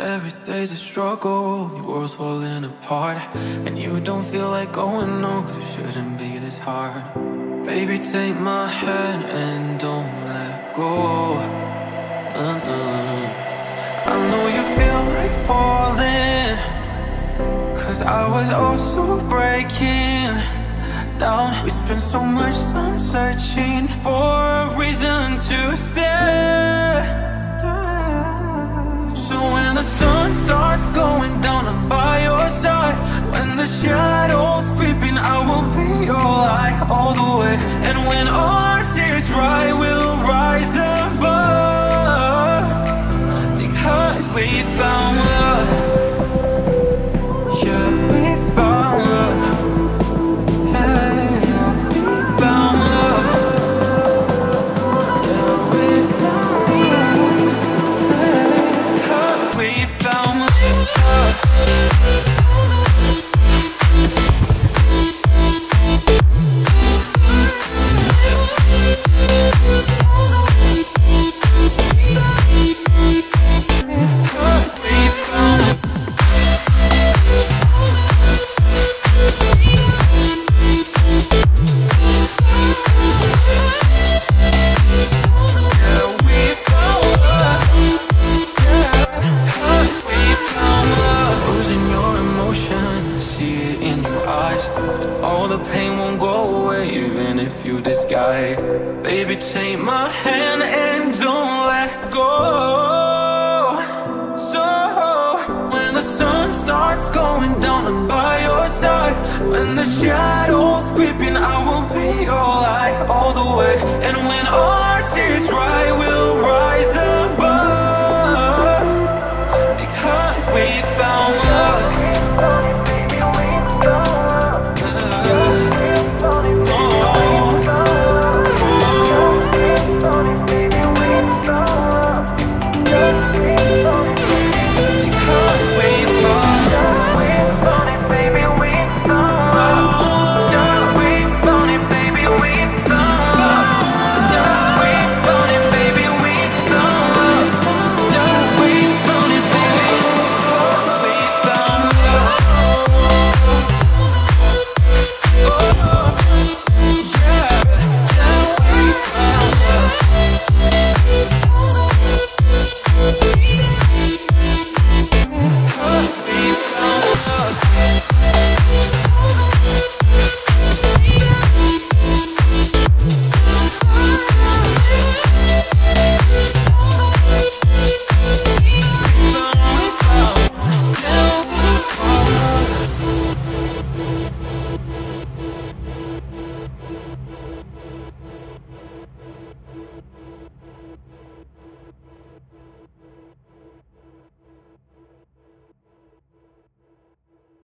Every day's a struggle, your world's falling apart. And you don't feel like going on, cause it shouldn't be this hard. Baby, take my hand and don't let go. Uh-uh. I know you feel like falling, cause I was also breaking down. We spent so much time searching for a reason to stay. The sun starts going down, I'm by your side. When the shadows creeping, I will be your light all the way. And when our tears dry, we'll rise above. Because we found eyes. But all the pain won't go away, even if you disguise. Baby, take my hand and don't let go. So when the sun starts going down, I'm by your side. When the shadows creeping, I will be your light all the way. And when our tears dry, we'll rise.